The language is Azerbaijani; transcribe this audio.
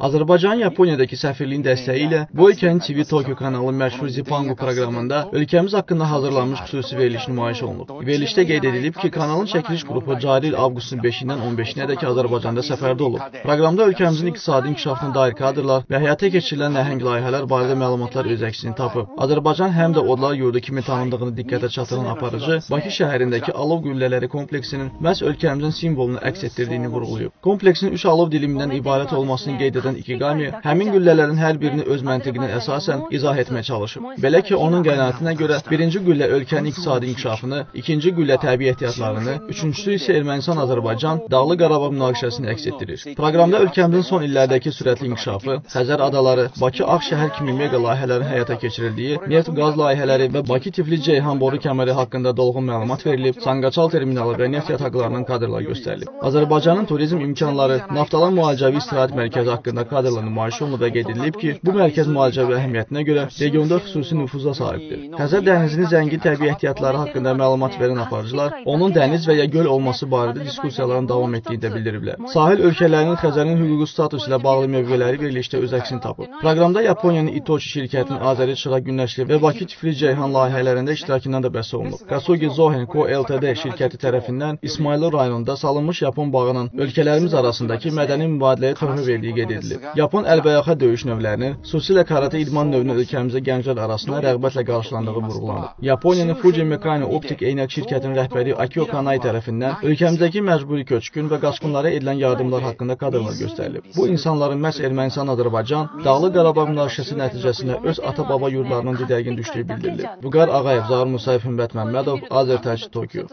Azərbaycan Yaponiyadakı səfirliyin dəstəyi ilə ölkənin TV Tokyo kanalı məşhur Zipangu proqramında ölkəmiz haqqında hazırlanmış xüsusi veriliş nümayiş olunub. Verilişdə qeyd edilib ki, kanalın çəkiliş qrupu cari il avqustun 5-dən 15-nədək Azərbaycanda səfərdə olub. Proqramda ölkəmizin iqtisadi inkişafına dair kadrlar və həyata keçirilən nəhəng layihələr barədə məlumatlar öz əksini tapıb. Azərbaycan həm də odlar yurdu kimi tanındığını diqqətə çatdıran aparıcı Bakı şəhərindəki alov güllələri kompleksinin məhz ölkəmizin simvolunu əks etdirdiyini vurğulayıb. Kompleksin 3 alov dilimindən ibarət olmasını qeyd edən Ikigami həmin güllələrin hər birini öz məntiqinə əsasən izah etməyə çalışıb. Belə ki, onun qənaətinə görə birinci güllə ölkənin iqtisadi inkişafını, ikinci güllə təbii ehtiyatlarını, üçüncüsü isə Ermənistan-Azərbaycan Dağlı Qarabağ münaqişəsini əks etdirir. Proqramda ölkəmizin son illərdəki sürətli inkişafı, Xəzər adaları, Bakı-Ağ şəhər kimi mega layihələrin həyata keçirildiyi, neft-qaz layihələri və Bakı-Tiflis-Ceyhan boru kəməri haqqında dolğun məlumat verilib, Sanqaçal terminalı və neft yataqlarının kadrlar göstərilib. Azərbaycanın turizm imkanları, Naftalan müalicəvi istirahət mərkəzi haqqında kadrla nümayiş olunub və qeyd edilib ki, bu mərkəz müalicəvi əhəmiyyətinə görə regionda xüsusi nüfuza sahibdir. Xəzər dənizinin zəngin təbii ehtiyatları haqqında məlumat verən aparıcılar onun dəniz və ya göl olması barədə diskussiyaların davam etdiyini də bildiriblər. Sahil ölkələrinin Xəzərin hüquqi statusu ilə bağlı mövqeləri verilişdə öz əksini tapıb. Proqramda Yaponiyanın Itochi şirkətinin Azəri Çıra Günəşli və Bakı Tiflis Ceyhan layihələrində iştirakından da bəhs olunub. Kasugi Zohen Co Ltd şirkəti tərəfindən İsmayılı rayonunda salınmış Yapon bağının ölkələrimiz arasındakı mədəni mübadiləyə töhfə verdiyi qeyd edilib. Yapon əlbəyaxa döyüş növlərinin, xüsusilə karate idman növünün ölkəmizə gənclər arasında rəğbətlə qarşılandığı vurğulanıb. Yaponiyanın Fuji Mekano Optik Eynək şirkətinin rəhbəri Akio Kanai tərəfindən ölkəmizdəki məcburi köçkün və qaçqınlara edilən yardımlar haqqında kadrlar göstərilib. Bu insanların məhz Ermənistan-Azərbaycan Dağlı Qarabağ münaqişəsi nəticəsində öz ata-baba yurdlarının didərgin düşdüyü bildirilib. Vüqar Ağayev, Zahir Musayev, Hümbət Məmmədov, Azərtəc, Tokyo.